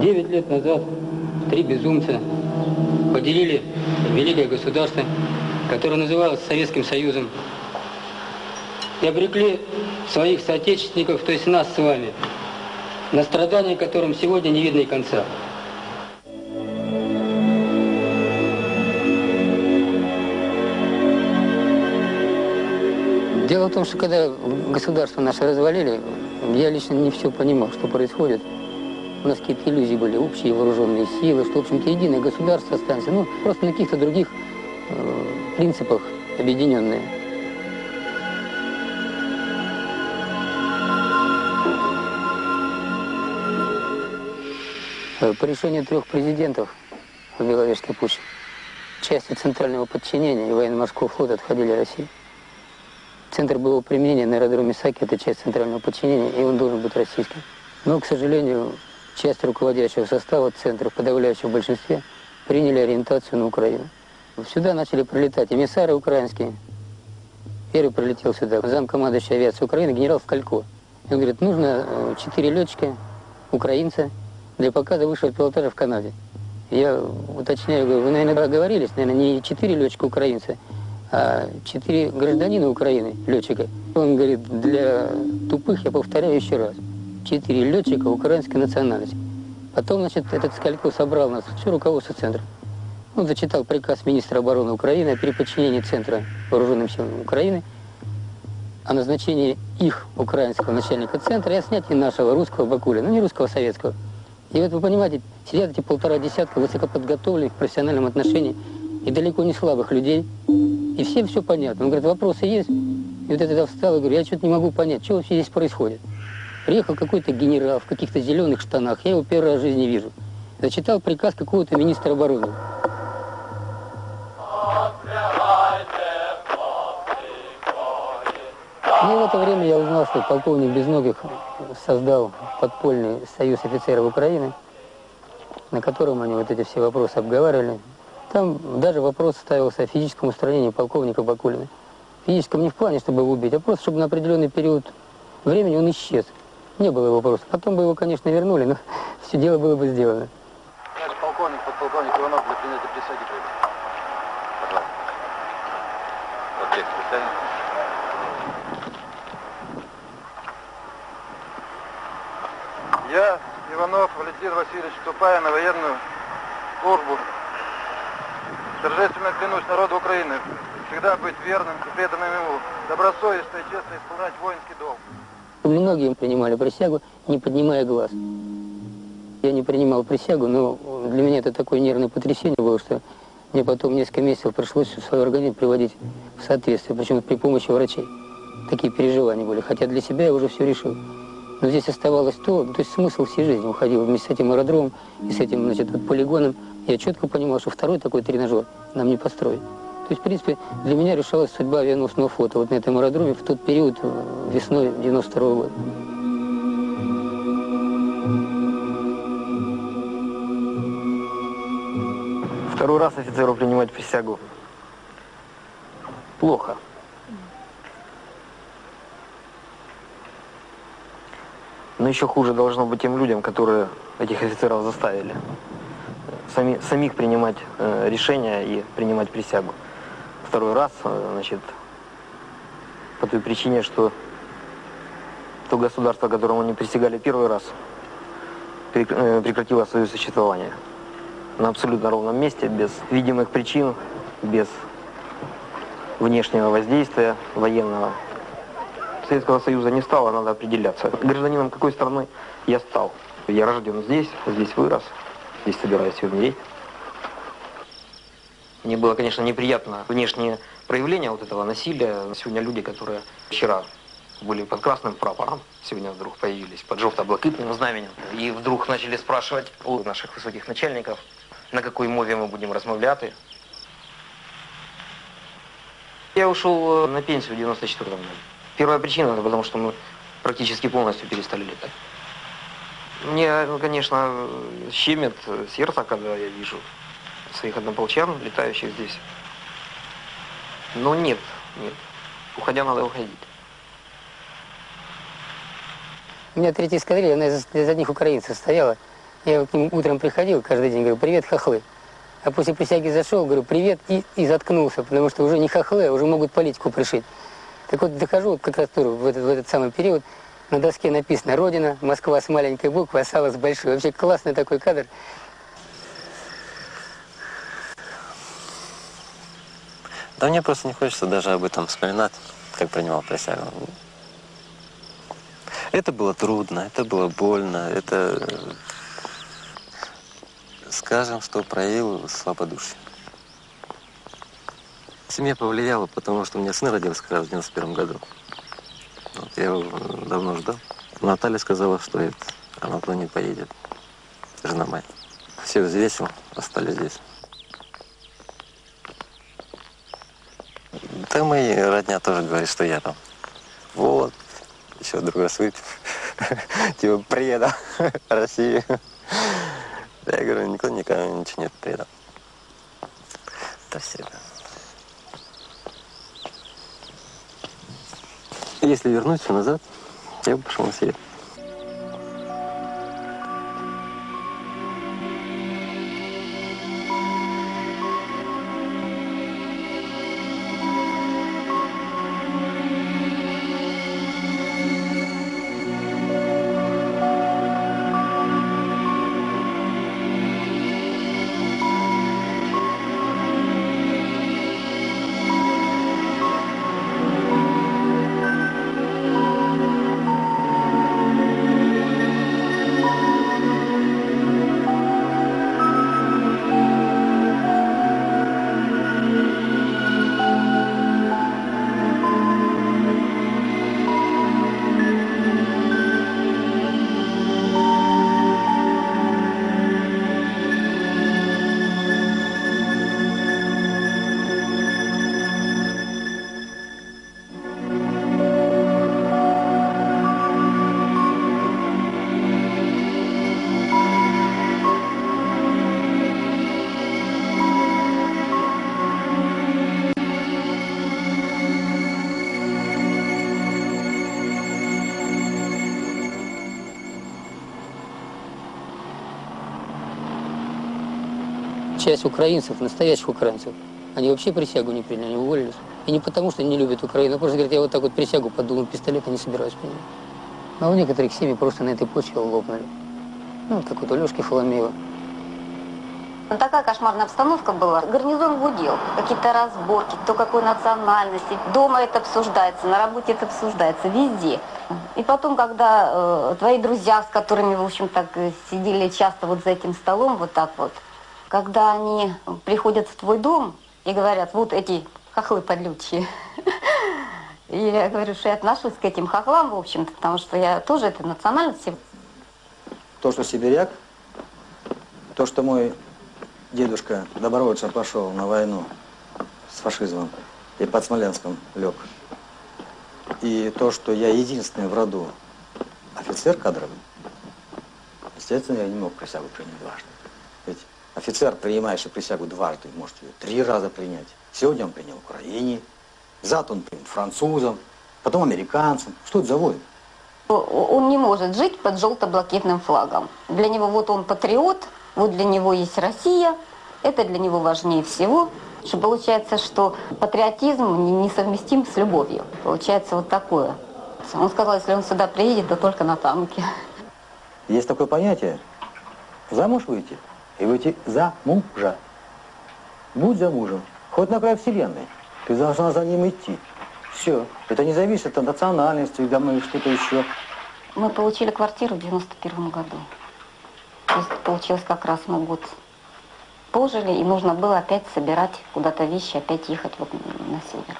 Девять лет назад три безумца поделили великое государство, которое называлось Советским Союзом, и обрекли своих соотечественников, то есть нас с вами, на страдания, которым сегодня не видно и конца. Дело в том, что когда государство наше развалили, я лично не все понимал, что происходит. У нас какие-то иллюзии были, общие вооруженные силы, что, в общем-то, единое государство останется. Ну, просто на каких-то других э, принципах объединенные. По решению трех президентов в Беловежский путь части центрального подчинения и военно-морского флота отходили России. Центр боевого применения на аэродроме Саки – это часть центрального подчинения, и он должен быть российским. Но, к сожалению, часть руководящего состава центра в подавляющем большинстве приняли ориентацию на Украину. Сюда начали прилетать эмиссары украинские. Первый прилетел сюда замкомандующий авиации Украины генерал Скалько. И он говорит, нужно э, четыре летчика, украинца, для показа высшего пилотажа в Канаде. Я уточняю, говорю, вы, наверное, договорились, наверное, не четыре летчика украинца, четыре гражданина Украины, летчика. Он говорит, для тупых, я повторяю еще раз, четыре летчика украинской национальности. Потом, значит, этот Скалько собрал нас, все руководство центра. Он зачитал приказ министра обороны Украины о переподчинении центра вооруженным силам Украины, о назначении их, украинского начальника центра, и о снятии нашего русского Бакуля, ну не русского, а советского. И вот вы понимаете, сидят эти полтора десятка высокоподготовленных в профессиональном отношении и далеко не слабых людей, и всем все понятно. Он говорит, вопросы есть? И вот я тогда встал и говорю, я что-то не могу понять, что вообще здесь происходит. Приехал какой-то генерал в каких-то зеленых штанах, я его первый раз в жизни вижу. Зачитал приказ какого-то министра обороны. И в это время я узнал, что полковник Безногих создал подпольный союз офицеров Украины, на котором они вот эти все вопросы обговаривали. Там даже вопрос ставился о физическом устранении полковника Бакулина. Физическом не в плане, чтобы его убить, а просто, чтобы на определенный период времени он исчез. Не было его вопроса. Потом бы его, конечно, вернули, но все дело было бы сделано. Товарищ полковник, подполковник Иванов для принятия присяги. Пожалуйста. Вот текст присяги. Я, Иванов Валентин Васильевич, вступая на военную службу, торжественно клянусь народу Украины всегда быть верным и преданным ему, добросовестно и честно исполнять воинский долг. Многие принимали присягу, не поднимая глаз. Я не принимал присягу, но для меня это такое нервное потрясение было, что мне потом несколько месяцев пришлось свой организм приводить в соответствие, причем при помощи врачей. Такие переживания были, хотя для себя я уже все решил. Но здесь оставалось то, то есть смысл всей жизни уходил вместе с этим аэродромом и с этим, значит, полигоном. Я четко понимал, что второй такой тренажер нам не построить. То есть, в принципе, для меня решалась судьба авианосного флота вот на этом аэродроме в тот период, э, весной 92 -го года. Второй раз офицеру принимать присягу. Плохо. Но еще хуже должно быть тем людям, которые этих офицеров заставили. Сами, самих принимать э, решения и принимать присягу. Второй раз, э, значит, по той причине, что то государство, которому они присягали первый раз, э, прекратило свое существование на абсолютно ровном месте, без видимых причин, без внешнего воздействия военного. Советского Союза не стало, надо определяться. Гражданином какой страны я стал. Я рожден здесь, здесь вырос, здесь собираюсь умереть. Мне было, конечно, неприятно внешнее проявление вот этого насилия. Сегодня люди, которые вчера были под красным прапором, сегодня вдруг появились под желто-блакитным знаменем. И вдруг начали спрашивать у наших высоких начальников, на какой мове мы будем размовляти. Я ушел э, на пенсию в 94 году. Первая причина, это потому что мы практически полностью перестали летать. Мне, конечно, щемит сердце, когда я вижу своих однополчан, летающих здесь. Но нет, нет. Уходя, надо уходить. У меня третья эскадрилья, она из, из одних украинцев стояла. Я к ним утром приходил каждый день, говорю, привет, хохлы. А после присяги зашел, говорю, привет, и, и заткнулся, потому что уже не хохлы, а уже могут политику пришить. Так вот, дохожу вот как раз в этот, в этот самый период, на доске написано «Родина», Москва с маленькой буквы, а сало с большой. Вообще классный такой кадр. Да мне просто не хочется даже об этом вспоминать, как принимал присягу. Это было трудно, это было больно, это, скажем, что проявил слабодушие. Семья повлияла, потому что у меня сын родился как раз в 91 году. Вот, я его давно ждал. Наталья сказала, что это, туда не поедет. Жена моя. Все взвесил, остались здесь. Да мои родня тоже говорит, что я там. Вот, еще другой выпил. Типа предал Россию. Я говорю, никто никому ничего не предал. Это все. Если вернуть все назад, я бы пошел на север. Часть украинцев, настоящих украинцев, они вообще присягу не приняли, они уволились. И не потому, что не любят Украину, а просто говорят, я вот так вот присягу под дулом пистолета не собираюсь принимать. А у некоторых семьи просто на этой почве лопнули. Ну, как вот у Лешки Фоломеева. Ну, Такая кошмарная обстановка была. Гарнизон гудел. Какие-то разборки, кто какой национальности. Дома это обсуждается, на работе это обсуждается, везде. И потом, когда э, твои друзья, с которыми, в общем, так э, сидели часто вот за этим столом, вот так вот, когда они приходят в твой дом и говорят, вот эти хохлы подлючие. И я говорю, что я отношусь к этим хохлам, в общем-то, потому что я тоже этой национальности. То, что сибиряк, то, что мой дедушка добровольцем пошел на войну с фашизмом и под Смоленском лег, и то, что я единственный в роду офицер кадровый, естественно, я не мог присягу принять дважды. Офицер, принимающий присягу дважды, может ее три раза принять. Сегодня он принял Украине, завтра он принял французам, потом американцам. Что это за войн? Он не может жить под желто-блакитным флагом. Для него вот он патриот, вот для него есть Россия, это для него важнее всего. Что получается, что патриотизм не- несовместим с любовью. Получается вот такое. Он сказал, если он сюда приедет, то только на танке. Есть такое понятие замуж выйти и выйти за мужа. Будь за мужем, хоть на край вселенной, ты должна за ним идти. Все. Это не зависит от национальности, или что-то еще. Мы получили квартиру в 91 году. То есть получилось как раз мы год пожили, и нужно было опять собирать куда-то вещи, опять ехать вот на север.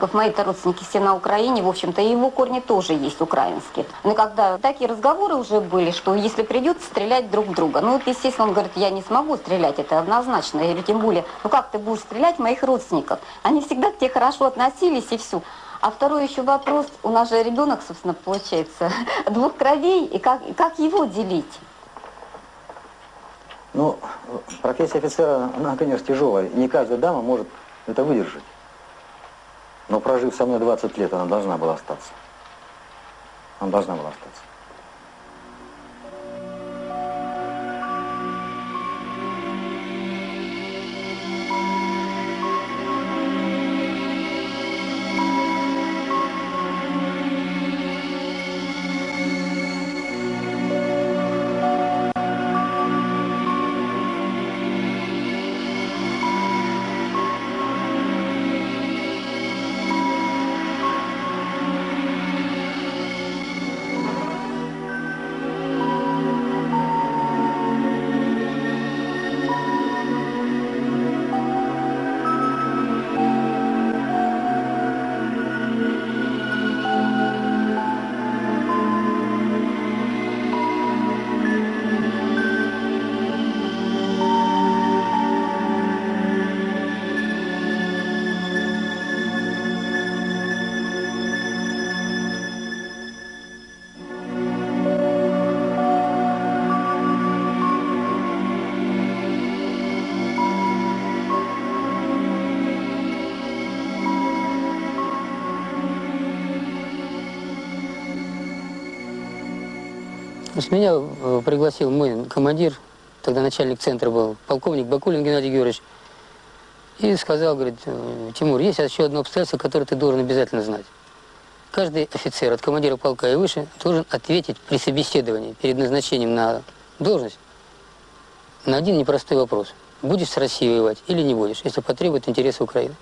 Как мои-то родственники все на Украине, в общем-то, его корни тоже есть украинские. Но когда такие разговоры уже были, что если придется стрелять друг друга, ну вот, естественно, он говорит, я не смогу стрелять, это однозначно. Говорю, тем более, ну как ты будешь стрелять моих родственников? Они всегда к тебе хорошо относились и все. А второй еще вопрос, у нас же ребенок, собственно, получается, двух кровей, и как, и как его делить? Ну, профессия офицера, она, конечно, тяжелая. Не каждая дама может это выдержать. Но прожив со мной 20 лет, она должна была остаться. Она должна была остаться. Есть меня э, пригласил мой командир, тогда начальник центра был, полковник Бакулин Геннадий Георгиевич, и сказал, говорит, «Э, Тимур, есть еще одно обстоятельство, которое ты должен обязательно знать. Каждый офицер от командира полка и выше должен ответить при собеседовании перед назначением на должность на один непростой вопрос. Будешь с Россией воевать или не будешь, если потребует интересы Украины.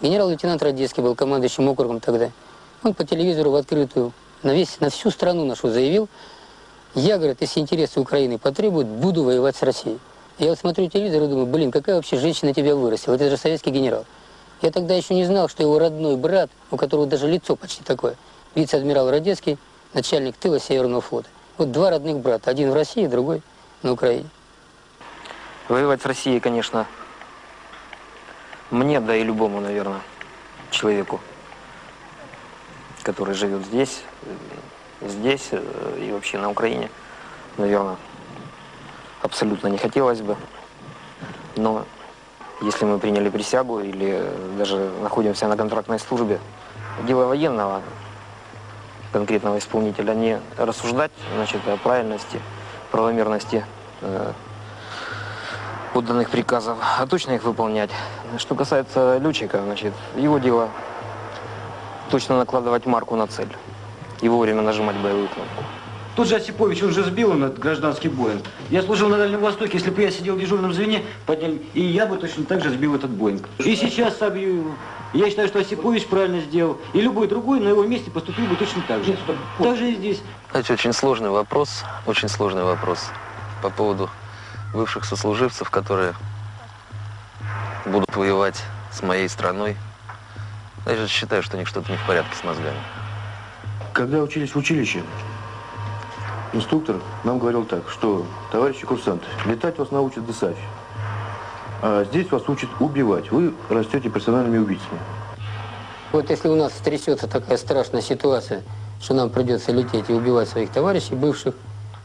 Генерал-лейтенант Радецкий был командующим округом тогда. Он по телевизору в открытую на, весь, на всю страну нашу заявил, я, говорит, если интересы Украины потребуют, буду воевать с Россией. Я вот смотрю телевизор и думаю, блин, какая вообще женщина тебя вырастила? Это же советский генерал. Я тогда еще не знал, что его родной брат, у которого даже лицо почти такое, вице-адмирал Радецкий, начальник тыла Северного флота. Вот два родных брата, один в России, другой на Украине. Воевать с Россией, конечно, мне, да и любому, наверное, человеку, который живет здесь, э, здесь э, и вообще на Украине, наверное, абсолютно не хотелось бы. Но если мы приняли присягу или даже находимся на контрактной службе, дело военного конкретного исполнителя, не рассуждать значит, о правильности, правомерности э, приказов, а точно их выполнять. Что касается летчика, значит, его дело точно накладывать марку на цель и вовремя нажимать боевую кнопку. Тот же Осипович, он же сбил этот гражданский Боинг. Я служил на Дальнем Востоке, если бы я сидел в дежурном звене, подняли, и я бы точно так же сбил этот Боинг. И сейчас собью. Я считаю, что Осипович правильно сделал. И любой другой на его месте поступил бы точно так же. Так же и здесь. Знаете, очень сложный вопрос, очень сложный вопрос по поводу бывших сослуживцев, которые будут воевать с моей страной. Я же считаю, что у них что-то не в порядке с мозгами. Когда учились в училище, инструктор нам говорил так, что, товарищи курсанты, летать вас научат ДСАФ, а здесь вас учат убивать. Вы растете персональными убийцами. Вот если у нас стрясется такая страшная ситуация, что нам придется лететь и убивать своих товарищей бывших,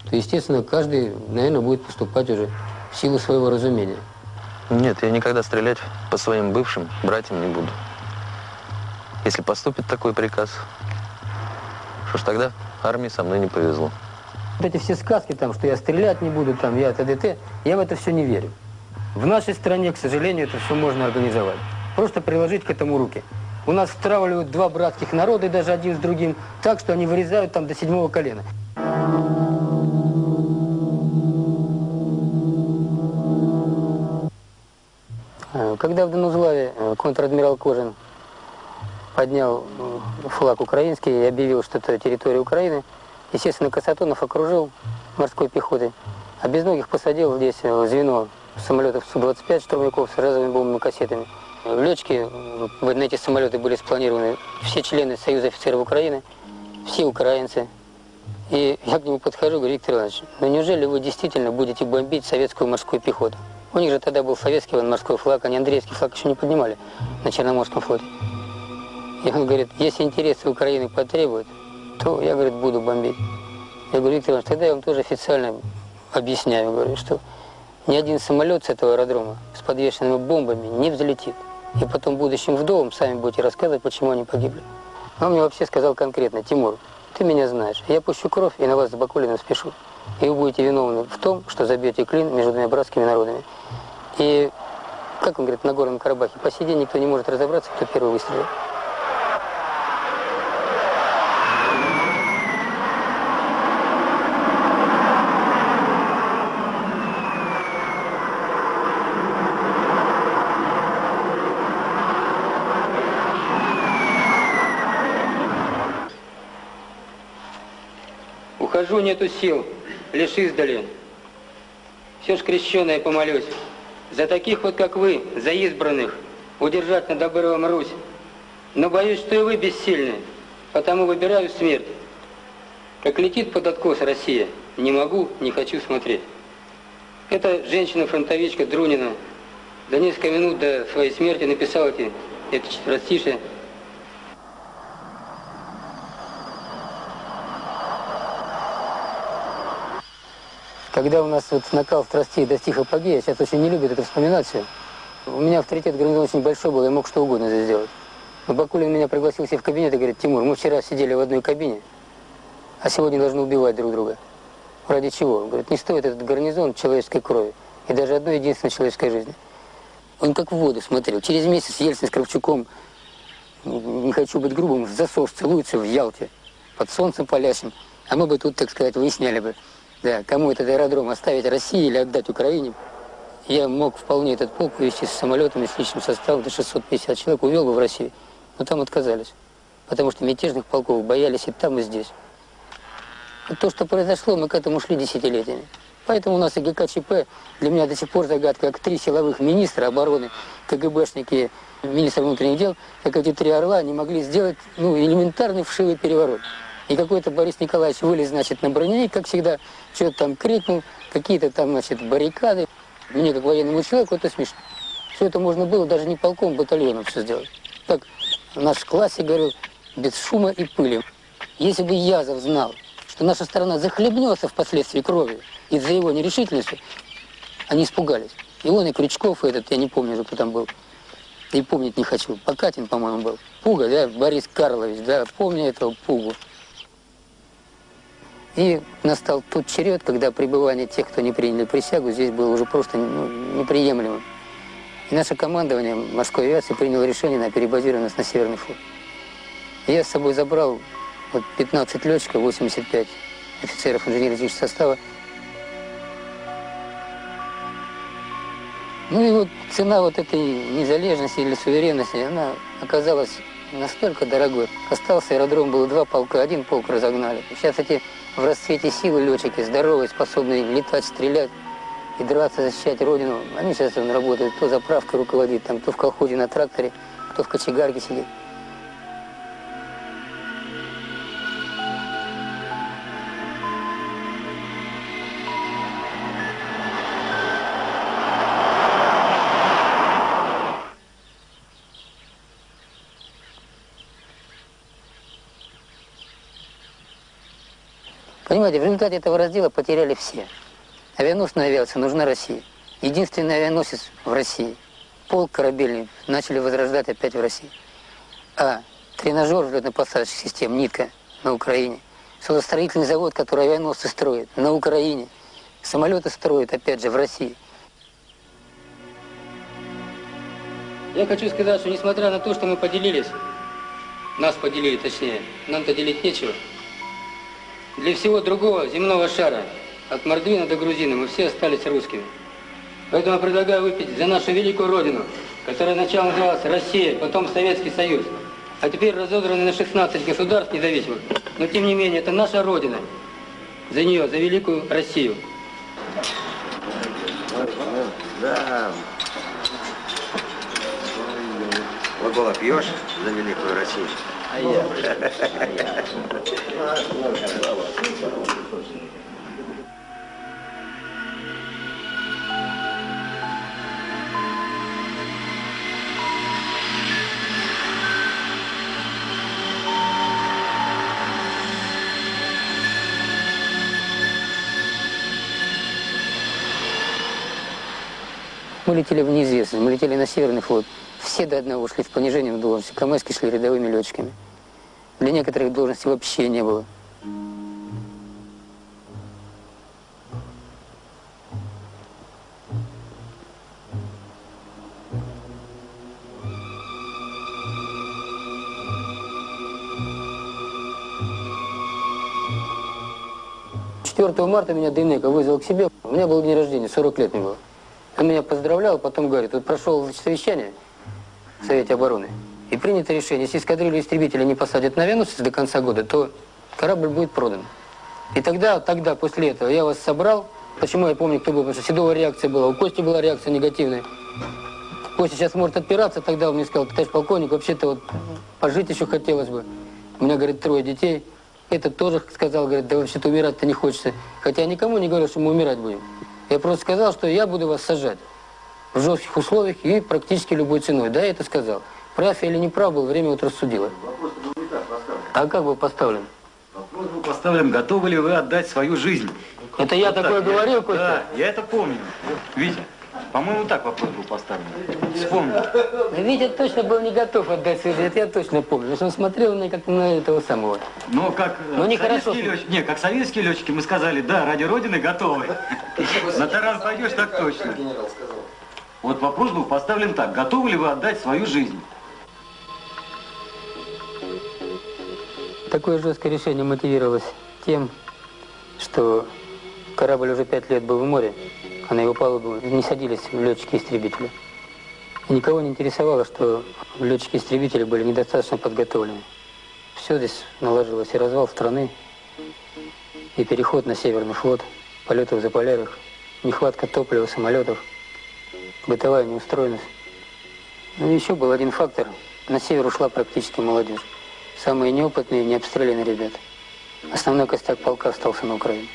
то, естественно, каждый, наверное, будет поступать уже в силу своего разумения. Нет, я никогда стрелять по своим бывшим братьям не буду. Если поступит такой приказ, что ж тогда армии со мной не повезло. Вот эти все сказки, там, что я стрелять не буду, там, я т.д. я в это все не верю. В нашей стране, к сожалению, это все можно организовать. Просто приложить к этому руки. У нас стравливают два братских народа, и даже один с другим, так, что они вырезают там до седьмого колена. Э, Когда в Донузлаве э, контр-адмирал Кожин поднял э, флаг украинский и объявил, что это территория Украины, естественно, Касатонов окружил морской пехотой, а Безногих посадил здесь э, звено самолетов Су-25 штурмовиков с разовыми бомбовыми кассетами. Летчики э, на эти самолеты были спланированы все члены Союза офицеров Украины, все украинцы. И я к нему подхожу, говорю, Виктор Иванович, ну неужели вы действительно будете бомбить советскую морскую пехоту? У них же тогда был советский военно-морской флаг, они Андреевский флаг еще не поднимали на Черноморском флоте. И он говорит, если интересы Украины потребуют, то я, говорит, буду бомбить. Я говорю, Виктор Иванович, тогда я вам тоже официально объясняю, говорю, что ни один самолет с этого аэродрома с подвешенными бомбами не взлетит. И потом будущим вдовам сами будете рассказывать, почему они погибли. Он мне вообще сказал конкретно, Тимур, ты меня знаешь. Я пущу кровь и на вас с Бакулиным спешу. И вы будете виновны в том, что забьете клин между двумя братскими народами. И, как он говорит, на Горном Карабахе, по сей день никто не может разобраться, кто первый выстрелил. Ухожу, нету сил, лишь издали. Все ж крещеное помолюсь. За таких вот, как вы, за избранных, удержать на Добровом Русь. Но боюсь, что и вы бессильны, потому выбираю смерть. Как летит под откос Россия, не могу, не хочу смотреть. Это женщина-фронтовичка Друнина за несколько минут до своей смерти написала эти, это четверостишие. Когда у нас вот накал страстей достиг апогея, сейчас очень не любят это вспоминать все. У меня авторитет гарнизона очень большой был, я мог что угодно здесь сделать. Но Бакулин меня пригласил себе в кабинет и говорит, Тимур, мы вчера сидели в одной кабине, а сегодня должны убивать друг друга. Ради чего? Он говорит, не стоит этот гарнизон человеческой крови и даже одной единственной человеческой жизни. Он как в воду смотрел. Через месяц Ельцин с Кравчуком, не хочу быть грубым, засос целуются в Ялте, под солнцем палящим. А мы бы тут, так сказать, выясняли бы, да, кому этот аэродром оставить России или отдать Украине. Я мог вполне этот полк увезти с самолетами, с личным составом до 650 человек, увел бы в Россию. Но там отказались. Потому что мятежных полков боялись и там, и здесь. И то, что произошло, мы к этому шли десятилетиями. Поэтому у нас и ГКЧП для меня до сих пор загадка, как три силовых министра обороны, КГБшники, министр внутренних дел, как эти три орла не могли сделать ну, элементарный вшивый переворот. И какой-то Борис Николаевич вылез, значит, на броневик, как всегда, что-то там крикнул, какие-то там, значит, баррикады. Мне, как военному человеку, это смешно. Все это можно было даже не полком, батальоном все сделать. Так наш классик говорил, без шума и пыли. Если бы Язов знал, что наша страна захлебнется впоследствии кровью из-за его нерешительности, они испугались. И он, и Крючков, и этот, я не помню уже, кто там был. И помнить не хочу. Покатин, по-моему, был. Пуга, да, Борис Карлович, да, помню этого Пугу. И настал тот черед, когда пребывание тех, кто не приняли присягу, здесь было уже просто ну, неприемлемым. И наше командование морской авиации приняло решение на перебазированность на Северный флот. Я с собой забрал вот 15 летчиков, 85 офицеров инженерного состава. Ну и вот цена вот этой незалежности или суверенности, она оказалась настолько дорогой. Остался аэродром, было два полка, один полк разогнали. Сейчас эти в расцвете силы летчики, здоровые, способные летать, стрелять и драться, защищать Родину. Они сейчас он работают, то заправкой руководит, там, то в колхозе на тракторе, то в кочегарке сидит. Понимаете, в результате этого раздела потеряли все. Авианосная авиация нужна России. Единственный авианосец в России. Полк корабельный начали возрождать опять в России. А тренажер взлетно-посадочных систем «Нитка» на Украине. Судостроительный завод, который авианосцы строит на Украине. Самолеты строят опять же в России. Я хочу сказать, что несмотря на то, что мы поделились, нас поделили точнее, нам-то делить нечего, для всего другого земного шара, от Мордвина до Грузины, мы все остались русскими. Поэтому я предлагаю выпить за нашу великую Родину, которая сначала называлась Россия, потом Советский Союз, а теперь разодрана на 16 государств независимых. Но тем не менее, это наша Родина. За нее, за великую Россию. Да. Глагола пьешь за великую Россию? Мы летели в неизвестность, мы летели на Северный флот. Все до одного шли с понижением должности. Камэски шли рядовыми летчиками. Для некоторых должностей вообще не было. марта меня Дымника вызвал к себе. У меня был день рождения, 40 лет мне было. Он меня поздравлял, потом говорит, вот прошел совещание в Совете обороны и принято решение, если эскадрилью истребителя не посадят на Венус до конца года, то корабль будет продан. И тогда, тогда, после этого, я вас собрал. Почему я помню, кто был, потому что Седова реакция была, у Кости была реакция негативная. Костя сейчас может отпираться, тогда он мне сказал, товарищ полковник, вообще-то вот пожить еще хотелось бы. У меня, говорит, трое детей. Этот тоже сказал, говорит, да вообще-то умирать-то не хочется. Хотя я никому не говорю, что мы умирать будем. Я просто сказал, что я буду вас сажать в жестких условиях и практически любой ценой. Да, я это сказал. Прав я или не прав был, время вот рассудило. А как был поставлен? Вопрос был поставлен, готовы ли вы отдать свою жизнь? Это я Вот так, такое говорил, я- Костя? Да, я это помню. Витя, по-моему, так вопрос был поставлен. Вспомнил. Витя точно был не готов отдать свою жизнь, это я точно помню. Потому что он смотрел на как на этого самого. Но как э, Ну, нехорошо. советские летчики, не, как советские летчики, мы сказали, да, ради Родины готовы. На таран пойдешь, так точно. Вот вопрос был поставлен так, готовы ли вы отдать свою жизнь? Такое жесткое решение мотивировалось тем, что корабль уже пять лет был в море, а на его палубу не садились летчики-истребители. И никого не интересовало, что летчики-истребители были недостаточно подготовлены. Все здесь наложилось, и развал страны, и переход на Северный флот, полеты в Заполярьях, нехватка топлива, самолетов, бытовая неустроенность. Ну и еще был один фактор. На север ушла практически молодежь. Самые неопытные, необстрелянные ребята. Основной костяк полка остался на Украине.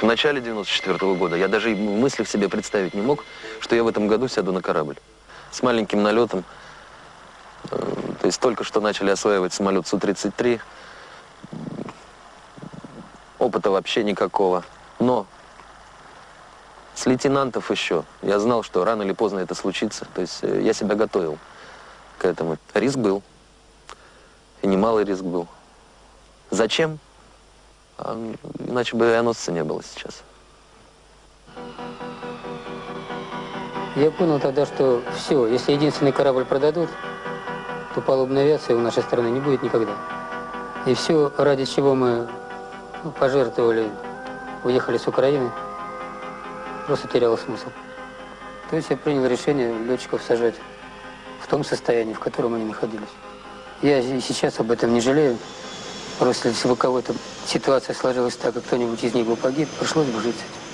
В начале 94 года я даже и в мыслях себе представить не мог, что я в этом году сяду на корабль. С маленьким налетом. Э, То есть только что начали осваивать самолет Су-33. Опыта вообще никакого. Но с лейтенантов еще я знал, что рано или поздно это случится. То есть э, я себя готовил к этому. Риск был. И немалый риск был. Зачем? А, иначе бы и авианосца не было сейчас. Я понял тогда, что все, если единственный корабль продадут, то палубной авиации у нашей страны не будет никогда. И все, ради чего мы ну, пожертвовали, уехали с Украины, просто теряло смысл. То есть я принял решение летчиков сажать в том состоянии, в котором они находились. Я сейчас об этом не жалею. Просто если бы кого-то ситуация сложилась так, и кто-нибудь из них бы погиб, пришлось бы жить с этим.